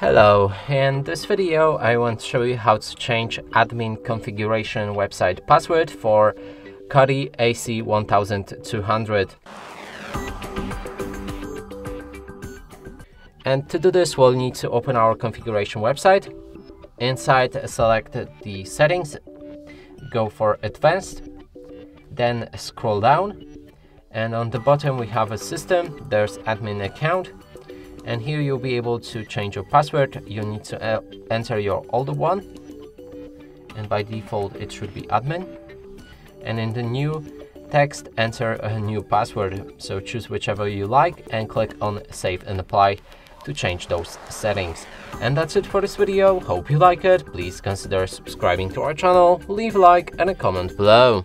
Hello, in this video I want to show you how to change admin configuration website password for Cudy AC1200. And to do this we'll need to open our configuration website. Inside select the settings, go for advanced, then scroll down and on the bottom we have a system, there's admin account and here you'll be able to change your password. You need to uh, enter your older one. And by default it should be admin. And in the new text enter a new password. So choose whichever you like and click on save and apply to change those settings. And that's it for this video. Hope you like it. Please consider subscribing to our channel. Leave a like and a comment below